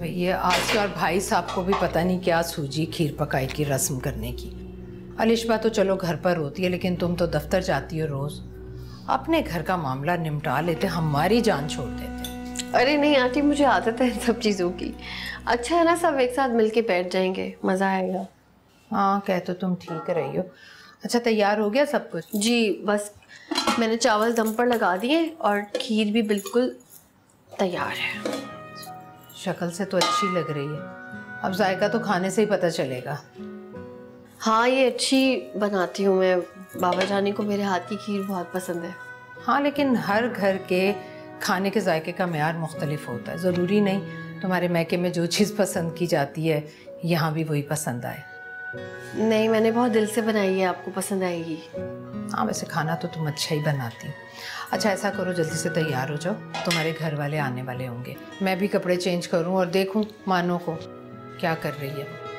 भाई ये आज और भाई साहब को भी पता नहीं क्या सूजी खीर पकाई की रस्म करने की। अलिशबा तो चलो घर पर होती है लेकिन तुम तो दफ्तर जाती हो रोज़। अपने घर का मामला निपटा लेते हमारी जान छोड़ देते। अरे नहीं आंटी मुझे आदत है इन सब चीज़ों की। अच्छा है ना सब एक साथ मिलके बैठ जाएँगे मज़ा आएगा। हाँ कह तो तुम ठीक रही हो। अच्छा तैयार हो गया सब कुछ? जी बस मैंने चावल दम पर लगा दिए और खीर भी बिल्कुल तैयार है। शक्ल से तो अच्छी लग रही है। अब जायका तो खाने से ही पता चलेगा। हाँ ये अच्छी बनाती हूँ मैं। बाबा जानी को मेरे हाथ की खीर बहुत पसंद है। हाँ लेकिन हर घर के खाने के जायके का मैार मुख्तलिफ़ होता है। ज़रूरी नहीं तुम्हारे मैके में जो चीज़ पसंद की जाती है यहाँ भी वही पसंद आए। नहीं मैंने बहुत दिल से बनाई है आपको पसंद आएगी। हाँ वैसे खाना तो तुम अच्छा ही बनाती। अच्छा ऐसा करो, जल्दी से तैयार हो जाओ। तुम्हारे घर वाले आने वाले होंगे। मैं भी कपड़े चेंज करूँ और देखूँ मानो को क्या कर रही है।